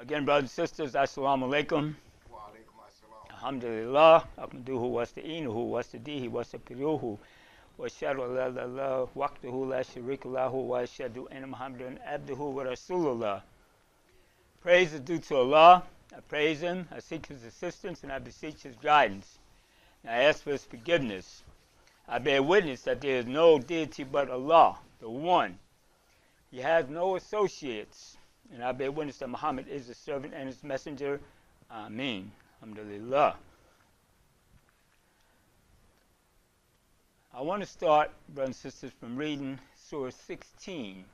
Again, brothers and sisters, assalamu alaikum. Alhamdulillah, Abduhu was the Inuhu, was the Dihi, was the Piruhu, was Shadullah, Waqtuhu, La Sharikullahu, was Shadu, and Muhammadan Abduhu, wa Rasulullah. Praise is due to Allah. I praise Him, I seek His assistance, and I beseech His guidance. And I ask for His forgiveness. I bear witness that there is no deity but Allah, the One. He has no associates. And I bear witness that Muhammad is the servant and His messenger. Ameen. Alhamdulillah. I want to start, brothers and sisters, from reading Surah 16,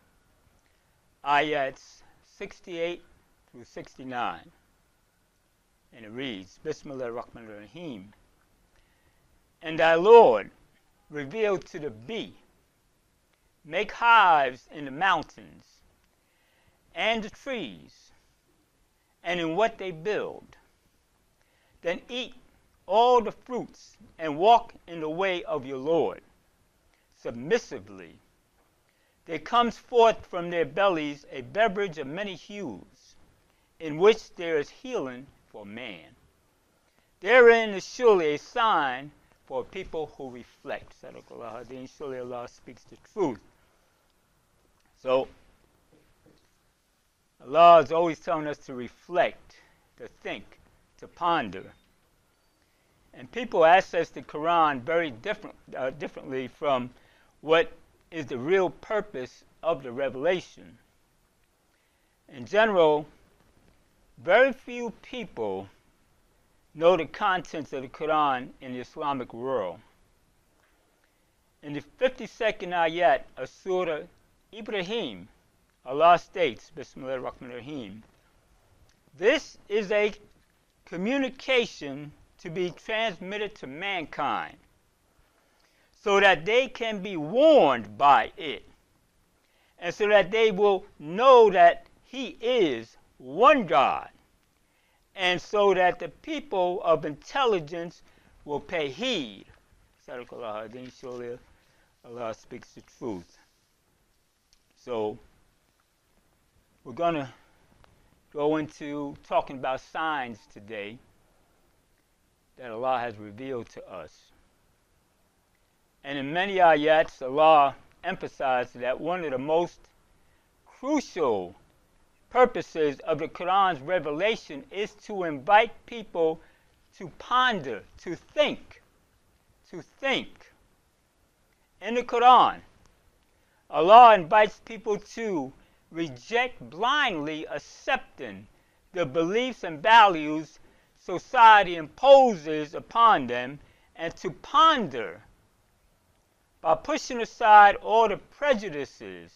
ayats 68 through 69. And it reads, Bismillah ar-Rahman ar-Rahim. And thy Lord revealed to the bee, make hives in the mountains and the trees, and in what they build. Then eat all the fruits and walk in the way of your Lord submissively. There comes forth from their bellies a beverage of many hues, in which there is healing for man. Therein is surely a sign for people who reflect. Hadeen, surely Allah speaks the truth. So, Allah is always telling us to reflect, to think, to ponder. And people access the Quran very different, uh, differently from what is the real purpose of the revelation. In general, very few people know the contents of the Quran in the Islamic world. In the 52nd ayat of Surah Ibrahim, Allah states, Bismillah ar-Rahman ar-Rahim, this is a communication to be transmitted to mankind so that they can be warned by it and so that they will know that He is one God and so that the people of intelligence will pay heed. Allah speaks the truth. So we're going to go into talking about signs today that Allah has revealed to us. And in many ayats, Allah emphasized that one of the most crucial purposes of the Quran's revelation is to invite people to ponder, to think, to think. In the Quran, Allah invites people to reject blindly accepting the beliefs and values society imposes upon them and to ponder by pushing aside all the prejudices,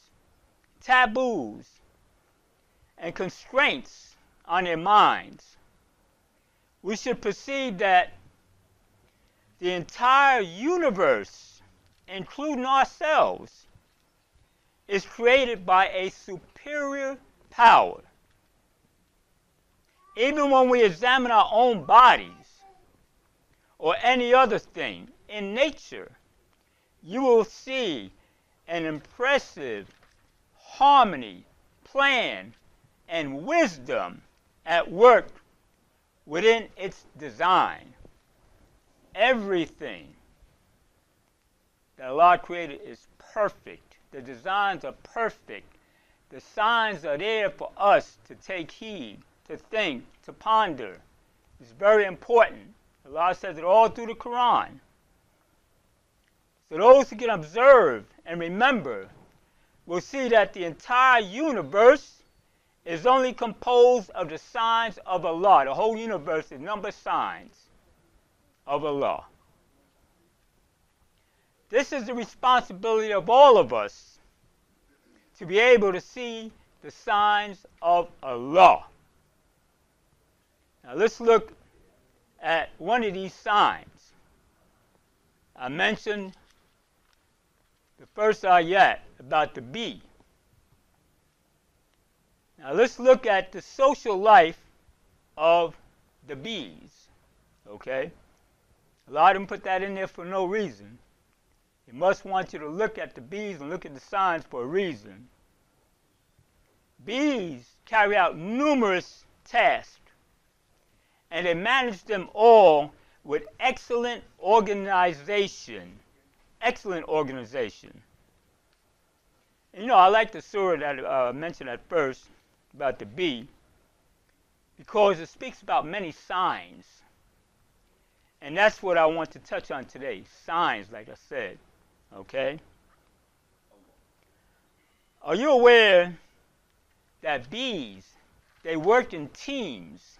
taboos, and constraints on their minds. We should perceive that the entire universe, including ourselves, is created by a superior power even when we examine our own bodies or any other thing in nature, you will see an impressive harmony, plan, and wisdom at work within its design. Everything that Allah created is perfect. The designs are perfect. The signs are there for us to take heed to think, to ponder. It's very important. Allah says it all through the Quran. So those who can observe and remember will see that the entire universe is only composed of the signs of Allah. The whole universe is number signs of Allah. This is the responsibility of all of us to be able to see the signs of Allah. Now let's look at one of these signs. I mentioned the first ayat about the bee. Now let's look at the social life of the bees. Okay? A lot of them put that in there for no reason. They must want you to look at the bees and look at the signs for a reason. Bees carry out numerous tasks, and they manage them all with excellent organization. Excellent organization. You know, I like the surah that I uh, mentioned at first about the bee because it speaks about many signs. And that's what I want to touch on today signs, like I said. Okay? Are you aware that bees, they work in teams?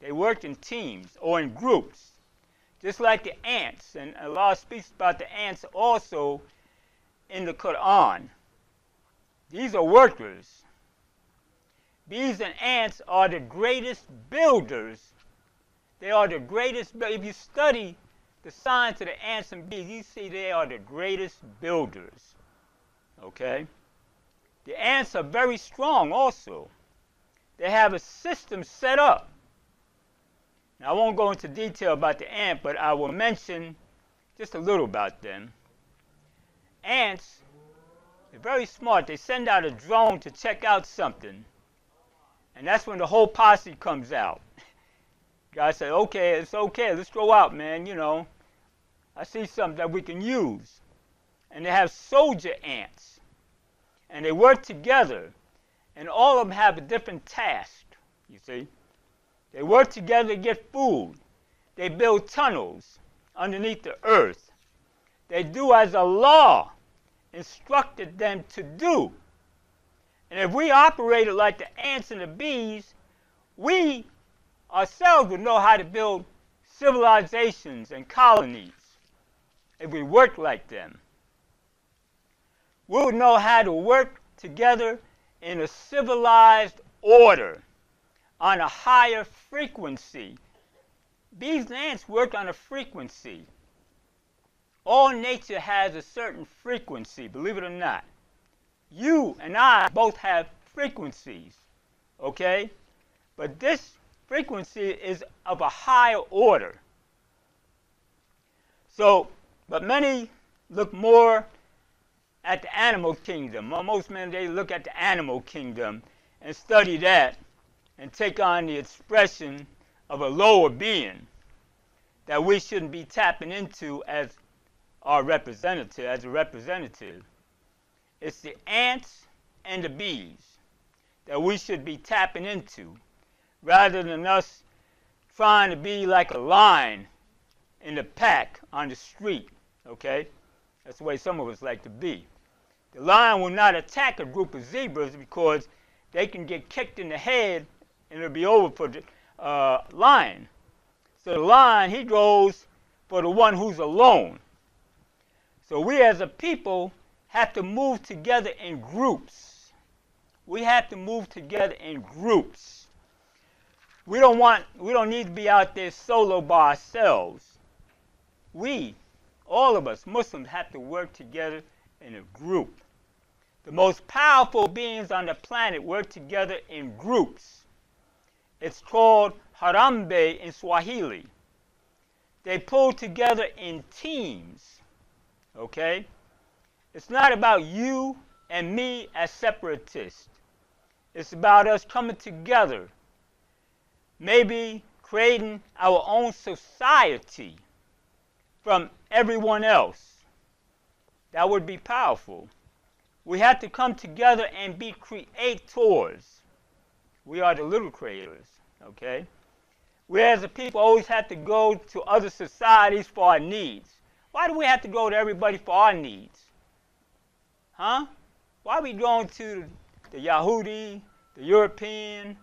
They work in teams or in groups, just like the ants. And Allah speaks about the ants also in the Quran. These are workers. Bees and ants are the greatest builders. They are the greatest. If you study the science of the ants and bees, you see they are the greatest builders. Okay? The ants are very strong also. They have a system set up. Now, I won't go into detail about the ant, but I will mention just a little about them. Ants, they're very smart. They send out a drone to check out something. And that's when the whole posse comes out. God said, okay, it's okay. Let's go out, man. You know, I see something that we can use. And they have soldier ants and they work together, and all of them have a different task, you see. They work together to get food. They build tunnels underneath the earth. They do as Allah instructed them to do. And if we operated like the ants and the bees, we ourselves would know how to build civilizations and colonies if we worked like them We would know how to work together in a civilized order on a higher frequency. And ants work on a frequency. All nature has a certain frequency, believe it or not. You and I both have frequencies, okay? But this frequency is of a higher order. So, but many look more at the animal kingdom. Most men, they look at the animal kingdom and study that and take on the expression of a lower being that we shouldn't be tapping into as our representative, as a representative. It's the ants and the bees that we should be tapping into rather than us trying to be like a lion in the pack on the street, okay? That's the way some of us like to be. The lion will not attack a group of zebras because they can get kicked in the head and it'll be over for the uh, lion. So the lion, he goes for the one who's alone. So we as a people have to move together in groups. We have to move together in groups. We don't want we don't need to be out there solo by ourselves. We all of us, Muslims, have to work together in a group. The most powerful beings on the planet work together in groups. It's called Harambee in Swahili. They pull together in teams. Okay? It's not about you and me as separatists. It's about us coming together, maybe creating our own society from everyone else. That would be powerful. We have to come together and be creators. We are the little creators, okay? We as a people always have to go to other societies for our needs. Why do we have to go to everybody for our needs? Huh? Why are we going to the Yahudi, the European,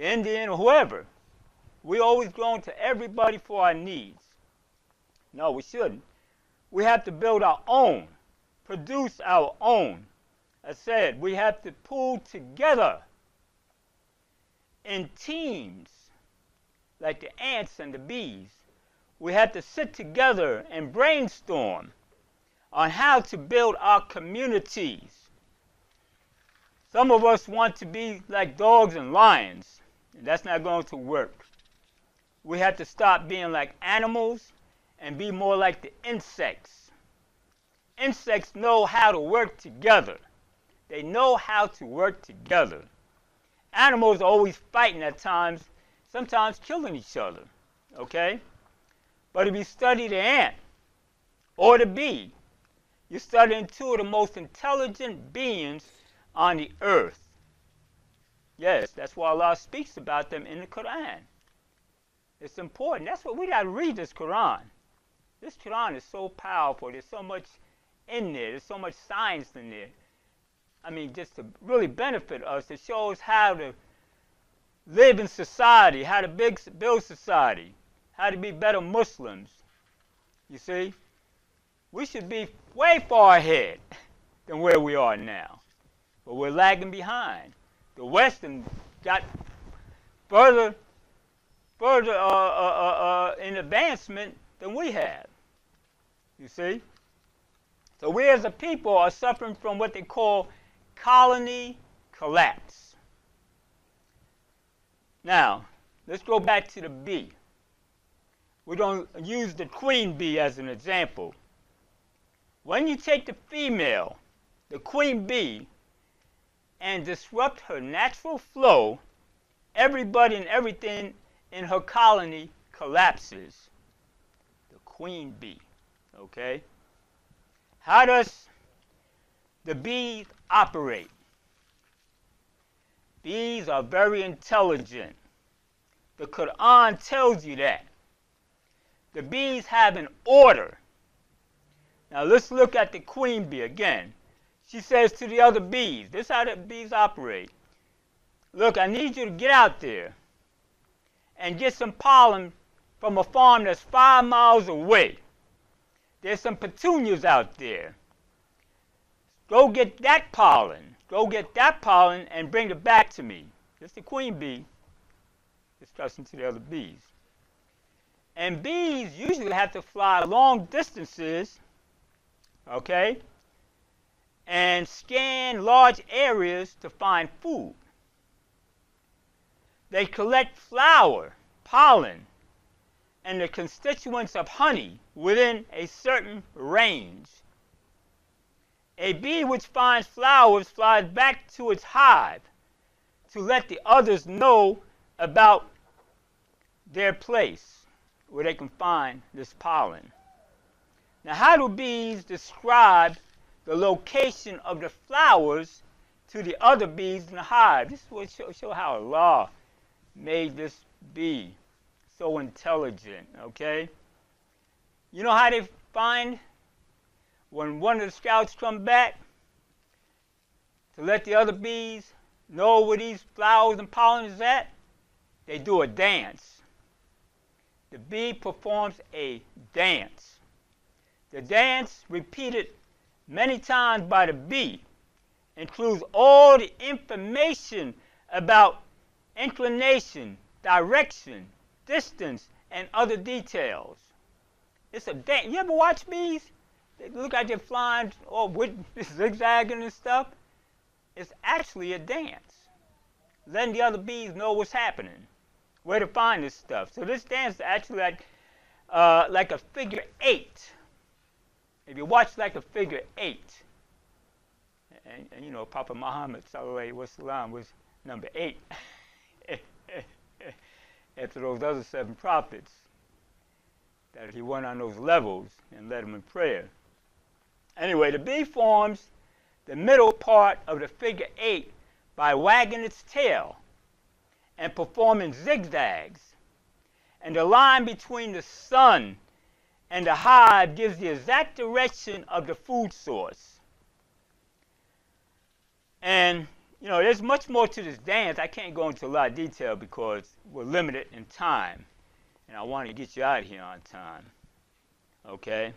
the Indian, or whoever? We always going to everybody for our needs. No, we shouldn't. We have to build our own, produce our own. I said we have to pull together in teams, like the ants and the bees. We have to sit together and brainstorm on how to build our communities. Some of us want to be like dogs and lions, that's not going to work. We have to stop being like animals and be more like the insects. Insects know how to work together. They know how to work together. animals are always fighting at times, sometimes killing each other. Okay? But if you study the ant or the bee, you're studying two of the most intelligent beings on the earth. Yes, that's why Allah speaks about them in the Quran. It's important. That's what we got to read this Quran. This Quran is so powerful. There's so much in there. There's so much science in there. I mean, just to really benefit us. It shows how to live in society, how to build society, how to be better Muslims. You see? We should be way far ahead than where we are now. But we're lagging behind. The Western got further further uh, uh, uh, uh, in advancement than we have. You see? So we as a people are suffering from what they call colony collapse. Now, let's go back to the bee. We're going to use the queen bee as an example. When you take the female, the queen bee, and disrupt her natural flow, everybody and everything in her colony collapses. The queen bee. Okay? How does the bees operate? Bees are very intelligent. The Quran tells you that. The bees have an order. Now let's look at the queen bee again. She says to the other bees, this is how the bees operate. Look, I need you to get out there and get some pollen from a farm that's five miles away. There's some petunias out there. Go get that pollen. Go get that pollen and bring it back to me. It's the queen bee discussing to the other bees. And bees usually have to fly long distances, okay, and scan large areas to find food. They collect flower, pollen, and the constituents of honey within a certain range. A bee which finds flowers flies back to its hive to let the others know about their place where they can find this pollen. Now, how do bees describe the location of the flowers to the other bees in the hive? This will show, show how Allah made this bee so intelligent, okay? You know how they find when one of the scouts come back to let the other bees know where these flowers and pollen is at? They do a dance. The bee performs a dance. The dance, repeated many times by the bee, includes all the information about inclination, direction, distance, and other details. It's a dance. You ever watch bees? They look like they're flying or with zigzagging and stuff. It's actually a dance. Letting the other bees know what's happening, where to find this stuff. So this dance is actually like, uh, like a figure eight. If you watch like a figure eight, and, and you know, Prophet Muhammad wasallam was number eight. after those other seven prophets, that he went on those levels and led them in prayer. Anyway, the bee forms the middle part of the figure eight by wagging its tail and performing zigzags. And the line between the sun and the hive gives the exact direction of the food source. And you know, there's much more to this dance. I can't go into a lot of detail because we're limited in time. And I want to get you out of here on time. Okay?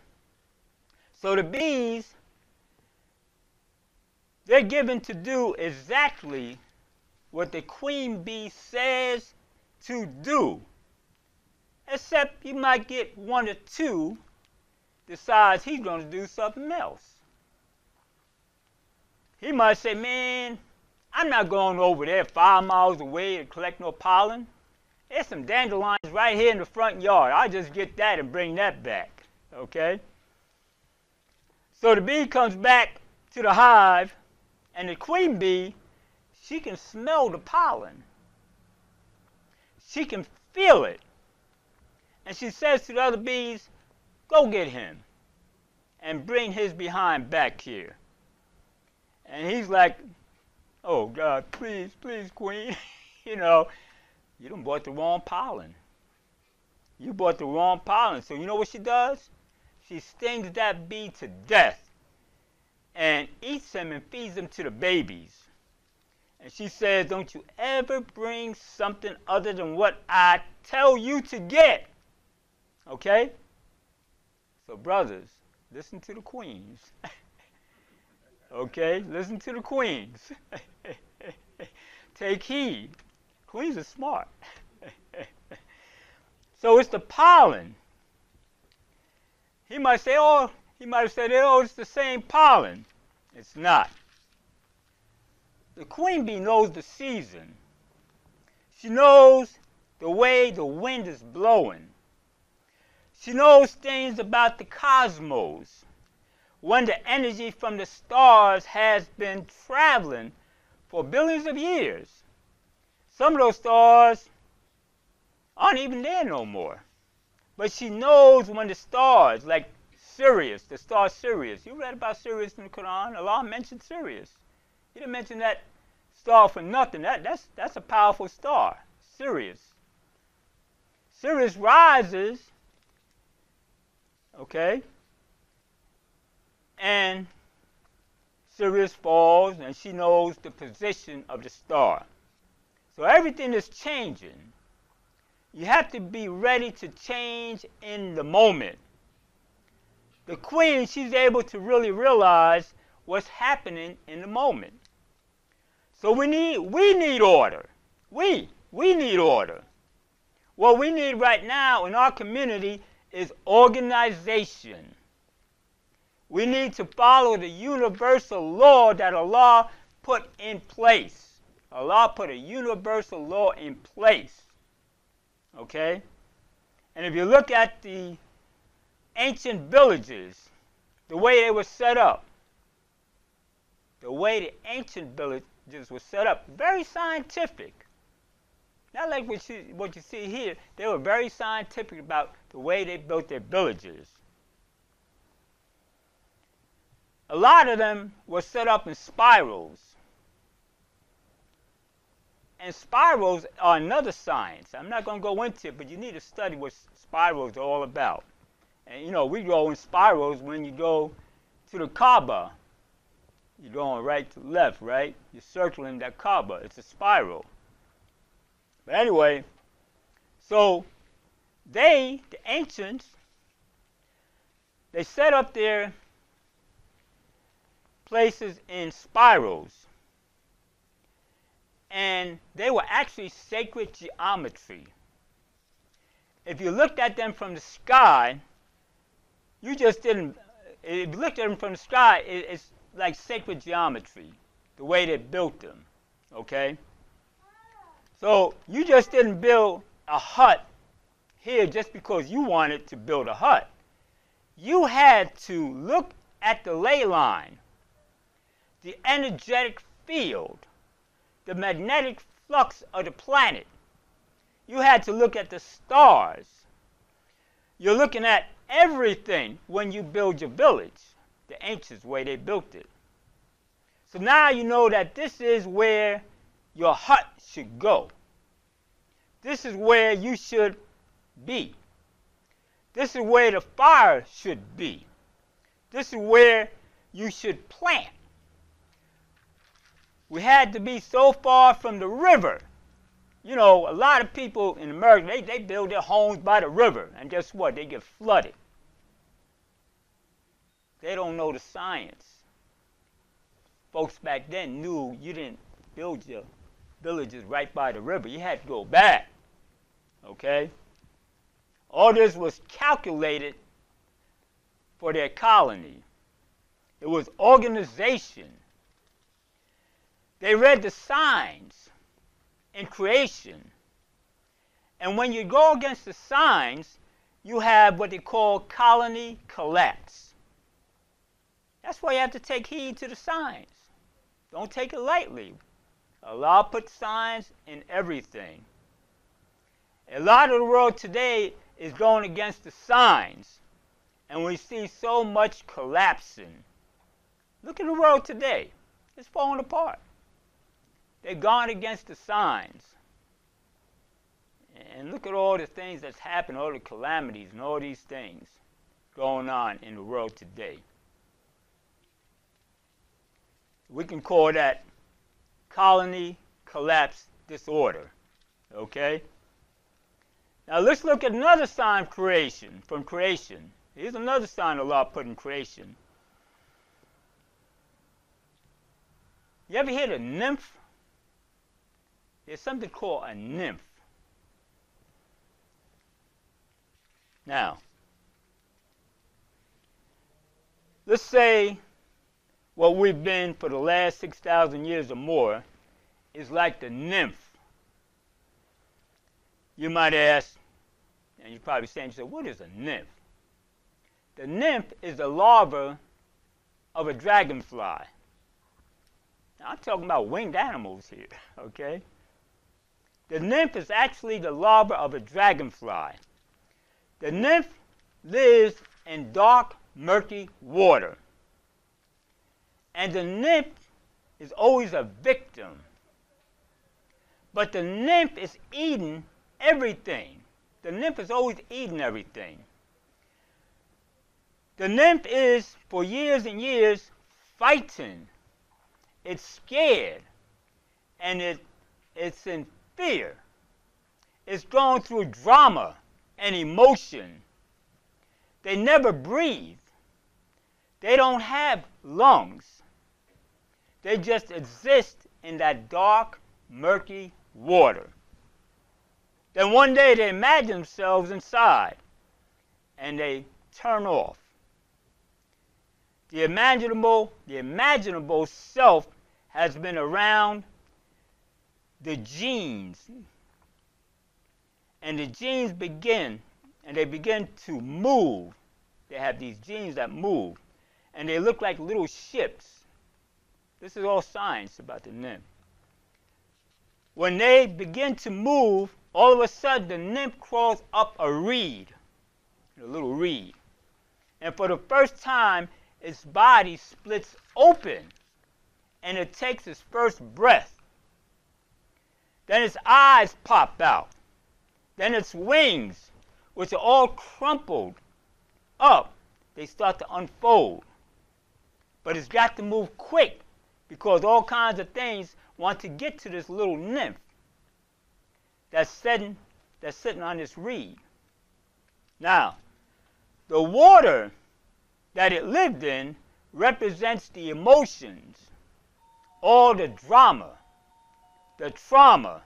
So the bees, they're given to do exactly what the queen bee says to do. Except you might get one or two decides he's going to do something else. He might say, man, I'm not going over there five miles away to collect no pollen. There's some dandelions right here in the front yard. I'll just get that and bring that back. Okay? So the bee comes back to the hive, and the queen bee, she can smell the pollen. She can feel it. And she says to the other bees, Go get him and bring his behind back here. And he's like, Oh God, please, please, Queen. you know, you done bought the wrong pollen. You bought the wrong pollen. So you know what she does? She stings that bee to death and eats him and feeds him to the babies. And she says, Don't you ever bring something other than what I tell you to get. Okay? So, brothers, listen to the queens. okay? Listen to the queens. Take heed. Queens are smart. so it's the pollen. He might say, oh, he might have said, oh, it's the same pollen. It's not. The queen bee knows the season. She knows the way the wind is blowing. She knows things about the cosmos when the energy from the stars has been traveling for billions of years. Some of those stars aren't even there no more. But she knows when the stars, like Sirius, the star Sirius, you read about Sirius in the Quran, Allah mentioned Sirius. He didn't mention that star for nothing. That, that's, that's a powerful star, Sirius. Sirius rises, okay, and Sirius falls, and she knows the position of the star. So everything is changing. You have to be ready to change in the moment. The queen, she's able to really realize what's happening in the moment. So we need we need order. We we need order. What we need right now in our community is organization. We need to follow the universal law that Allah put in place. Allah put a universal law in place. Okay? And if you look at the ancient villages, the way they were set up, the way the ancient villages were set up, very scientific. Not like what you, what you see here. They were very scientific about the way they built their villages. A lot of them were set up in spirals. And spirals are another science. I'm not going to go into it, but you need to study what spirals are all about. And you know, we go in spirals when you go to the Kaaba. You're going right to left, right? You're circling that Kaaba. It's a spiral. But anyway, so they, the ancients, they set up their places in spirals and they were actually sacred geometry. If you looked at them from the sky, you just didn't. If you looked at them from the sky, it's like sacred geometry, the way they built them. Okay? So you just didn't build a hut here just because you wanted to build a hut. You had to look at the ley line, the energetic field, the magnetic flux of the planet. You had to look at the stars. You're looking at everything when you build your village, the ancients, way they built it. So now you know that this is where your hut should go. This is where you should be. This is where the fire should be. This is where you should plant. We had to be so far from the river. You know, a lot of people in America, they, they build their homes by the river. And guess what? They get flooded. They don't know the science. Folks back then knew you didn't build your villages right by the river. You had to go back. Okay? All this was calculated for their colony. It was organization. They read the signs in creation. And when you go against the signs, you have what they call colony collapse. That's why you have to take heed to the signs. Don't take it lightly. Allah put signs in everything. A lot of the world today is going against the signs, and we see so much collapsing. Look at the world today. It's falling apart. They've gone against the signs. And look at all the things that's happened, all the calamities and all these things going on in the world today. We can call that colony collapse disorder. Okay? Now let's look at another sign of creation, from creation. Here's another sign Allah put in creation. You ever hear of nymph? There's something called a nymph. Now, let's say what we've been for the last 6,000 years or more is like the nymph. You might ask, and you're probably saying, you say, what is a nymph? The nymph is the larva of a dragonfly. Now, I'm talking about winged animals here, okay? The nymph is actually the larva of a dragonfly. The nymph lives in dark, murky water. And the nymph is always a victim. But the nymph is eating everything. The nymph is always eating everything. The nymph is, for years and years, fighting. It's scared. And it, it's in fear. It's going through drama and emotion. They never breathe. They don't have lungs. They just exist in that dark, murky water. Then one day they imagine themselves inside and they turn off. The imaginable, the imaginable self has been around the genes and the genes begin, and they begin to move. They have these genes that move, and they look like little ships. This is all science about the nymph. When they begin to move, all of a sudden the nymph crawls up a reed, a little reed. And for the first time, its body splits open and it takes its first breath. Then its eyes pop out. Then its wings, which are all crumpled up, they start to unfold. But it's got to move quick because all kinds of things want to get to this little nymph that's sitting, that's sitting on this reed. Now, the water that it lived in represents the emotions, all the drama, the trauma,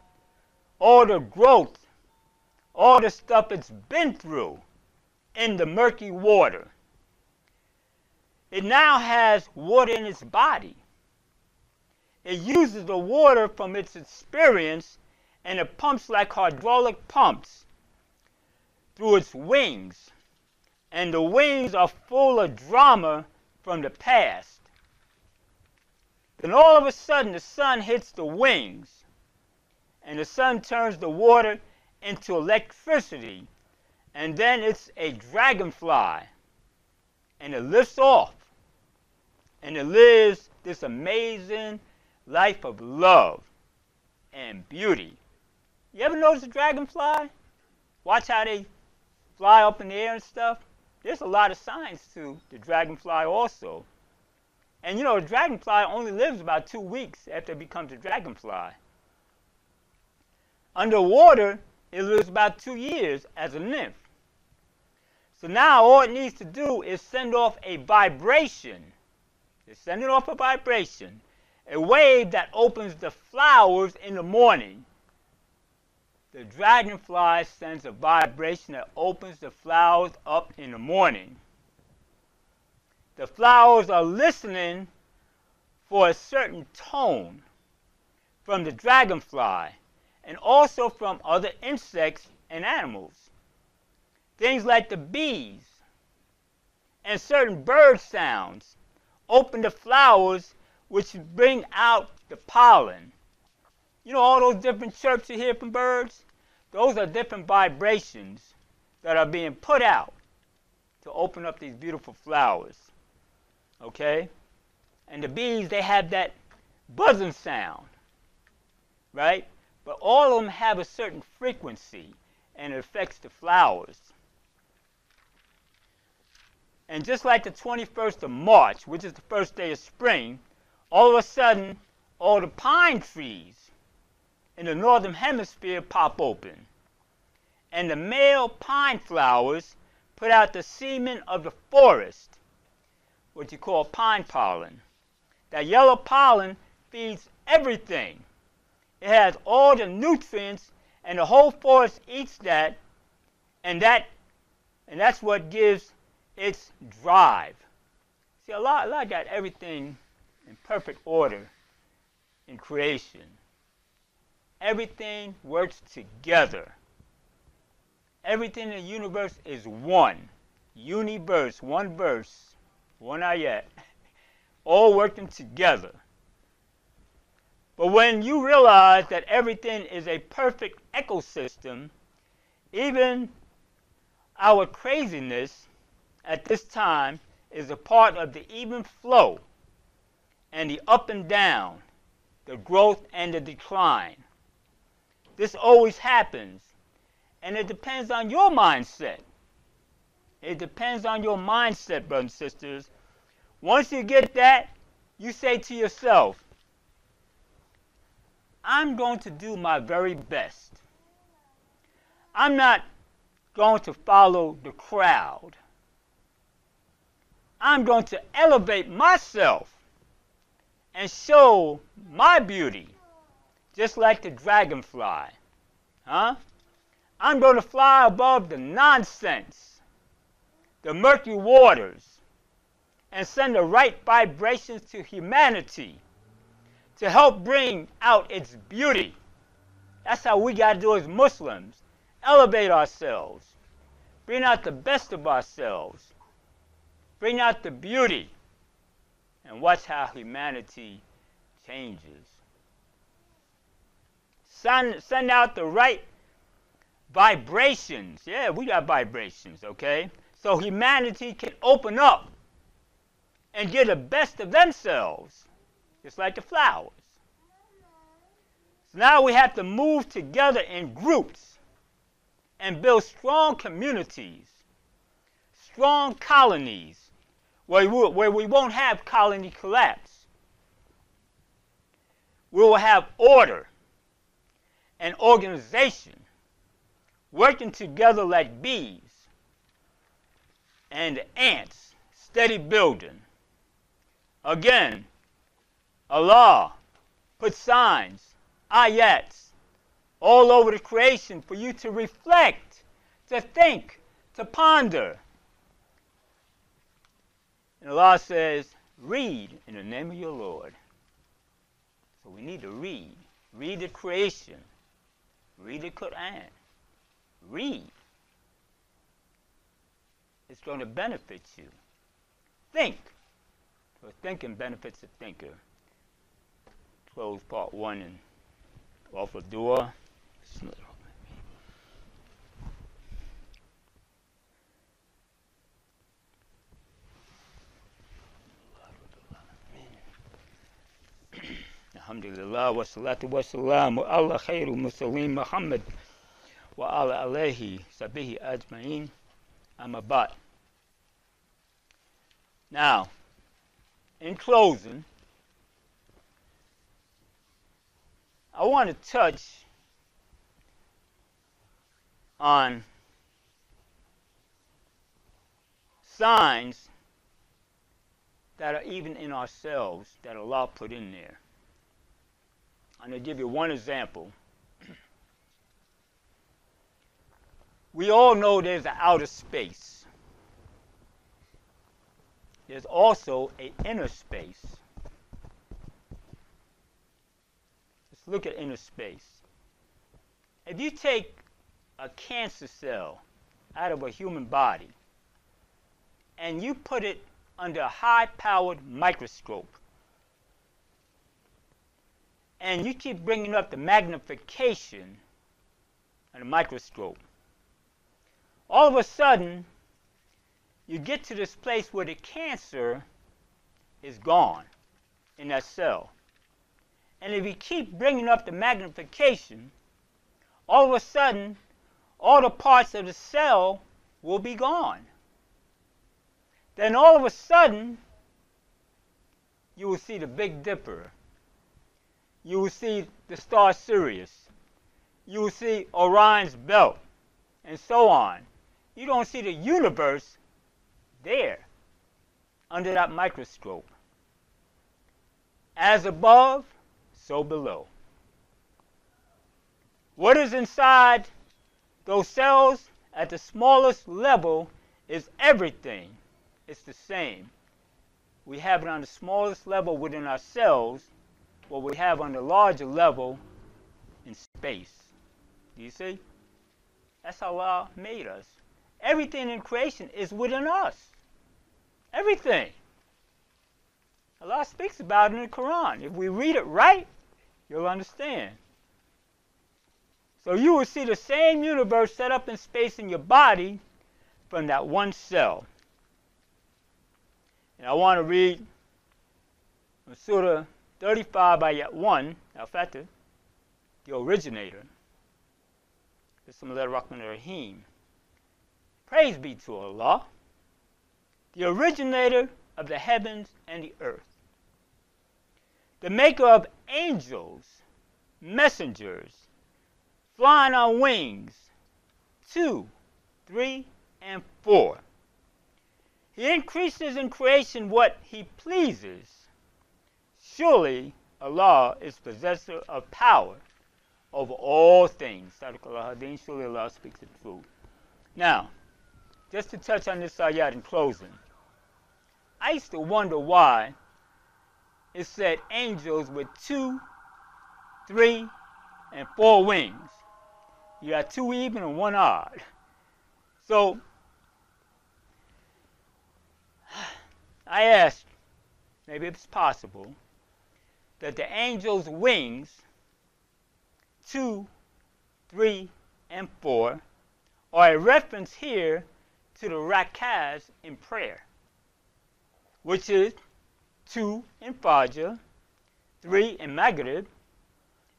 all the growth all the stuff it's been through in the murky water. It now has water in its body. It uses the water from its experience and it pumps like hydraulic pumps through its wings. And the wings are full of drama from the past. Then all of a sudden the sun hits the wings and the sun turns the water into electricity, and then it's a dragonfly, and it lifts off, and it lives this amazing life of love and beauty. You ever notice a dragonfly? Watch how they fly up in the air and stuff. There's a lot of science to the dragonfly also. And you know, the dragonfly only lives about two weeks after it becomes a dragonfly. Underwater, it lives about two years as a nymph. So now all it needs to do is send off a vibration. It's sending off a vibration, a wave that opens the flowers in the morning. The dragonfly sends a vibration that opens the flowers up in the morning. The flowers are listening for a certain tone from the dragonfly and also from other insects and animals. Things like the bees and certain bird sounds open the flowers which bring out the pollen. You know all those different chirps you hear from birds? Those are different vibrations that are being put out to open up these beautiful flowers. Okay? And the bees, they have that buzzing sound, right? But all of them have a certain frequency and it affects the flowers. And just like the 21st of March, which is the first day of spring, all of a sudden, all the pine trees in the northern hemisphere pop open. And the male pine flowers put out the semen of the forest, what you call pine pollen. That yellow pollen feeds everything. It has all the nutrients, and the whole forest eats that, and that, and that's what gives its drive. See, Allah, Allah got everything in perfect order in creation. Everything works together. Everything in the universe is one. Universe, one verse, one ayat. All working together. But when you realize that everything is a perfect ecosystem, even our craziness at this time is a part of the even flow and the up and down, the growth and the decline. This always happens, and it depends on your mindset. It depends on your mindset, brothers and sisters. Once you get that, you say to yourself, I'm going to do my very best. I'm not going to follow the crowd. I'm going to elevate myself and show my beauty, just like the dragonfly. Huh? I'm going to fly above the nonsense, the murky waters, and send the right vibrations to humanity to help bring out its beauty. That's how we got to do as Muslims. Elevate ourselves. Bring out the best of ourselves. Bring out the beauty. And watch how humanity changes. Send, send out the right vibrations. Yeah, we got vibrations, okay? So humanity can open up and get the best of themselves just like the flowers. So now we have to move together in groups and build strong communities, strong colonies, where we, won't have colony collapse. We will have order and organization, working together like bees and ants, steady building. Again, Allah put signs, ayats, all over the creation for you to reflect, to think, to ponder. And Allah says, read in the name of your Lord. So we need to read. Read the creation. Read the Quran. Read. It's going to benefit you. Think. For thinking benefits the thinker close part one and off a door. Alhamdulillah wa salatu wa salam wa Allah khairu muslim Muhammad wa ala alayhi sabihi ajma'in amma Now, in closing, I want to touch on signs that are even in ourselves that Allah put in there. I'm going to give you one example. We all know there's an outer space. There's also an inner space. Let's look at inner space. If you take a cancer cell out of a human body and you put it under a high powered microscope, and you keep bringing up the magnification and the microscope, all of a sudden, you get to this place where the cancer is gone in that cell. And if you keep bringing up the magnification, all of a sudden, all the parts of the cell will be gone. Then all of a sudden, you will see the Big Dipper. You will see the star Sirius. You will see Orion's belt, and so on. You don't see the universe there under that microscope. As above, so below. What is inside those cells at the smallest level is everything. It's the same. We have it on the smallest level within our cells, what we have on the larger level in space. Do you see? That's how Allah made us. Everything in creation is within us. Everything. Allah speaks about it in the Quran. If we read it right, you'll understand. So you will see the same universe set up in space in your body from that one cell. And I want to read Surah 35 ayat 1, Al-Fatir, the originator. Bismillah ar-Rahman ar-Rahim. Praise be to Allah, the originator of the heavens and the earth, the maker of angels, messengers, flying on wings, two, three, and four. He increases in creation what he pleases. Surely Allah is possessor of power over all things. Surely Allah speaks the truth. Now, just to touch on this ayat in closing, I used to wonder why it said angels with two, three, and four wings. You got two even and one odd. So I asked, maybe it's possible, that the angel's wings, two, three, and four, are a reference here to the rakaz in prayer, which is two in Fajr, three in Maghrib,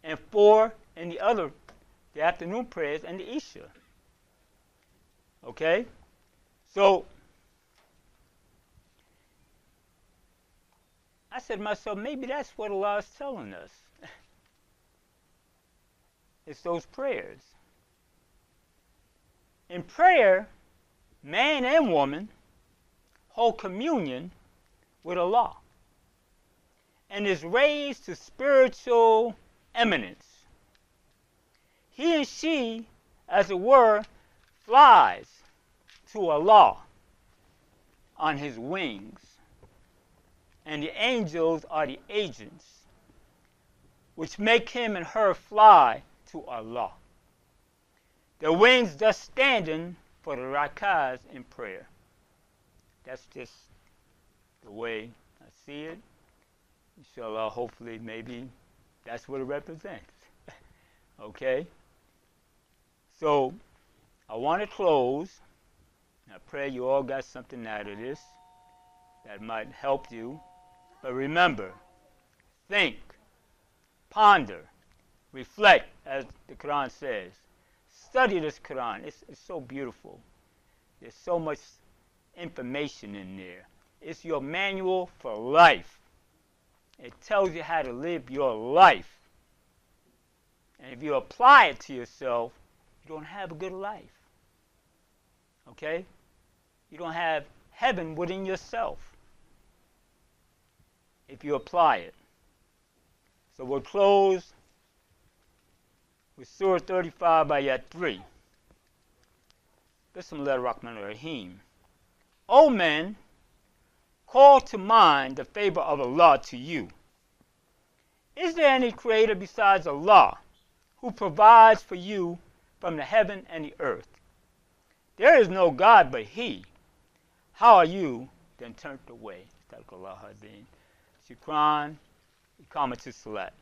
and four in the other, the afternoon prayers and the Isha. Okay? So, I said to myself, maybe that's what Allah is telling us. it's those prayers. In prayer, man and woman hold communion with Allah and is raised to spiritual eminence. He and she, as it were, flies to Allah on his wings and the angels are the agents, which make him and her fly to Allah. Their wings thus standing for the rakaz in prayer. That's just the way I see it. Inshallah, hopefully, maybe that's what it represents. okay? So, I want to close. I pray you all got something out of this that might help you but remember, think, ponder, reflect, as the Quran says. Study this Quran. It's, it's so beautiful. There's so much information in there. It's your manual for life. It tells you how to live your life. And if you apply it to yourself, you don't have a good life. Okay? You don't have heaven within yourself if you apply it. So we'll close with Surah 35 by ayat 3. Bismillah ar-Rahman ar-Rahim. O men, call to mind the favor of Allah to you. Is there any creator besides Allah who provides for you from the heaven and the earth? There is no God but He. How are you then turned away? Shukran, Iqamatus Salat.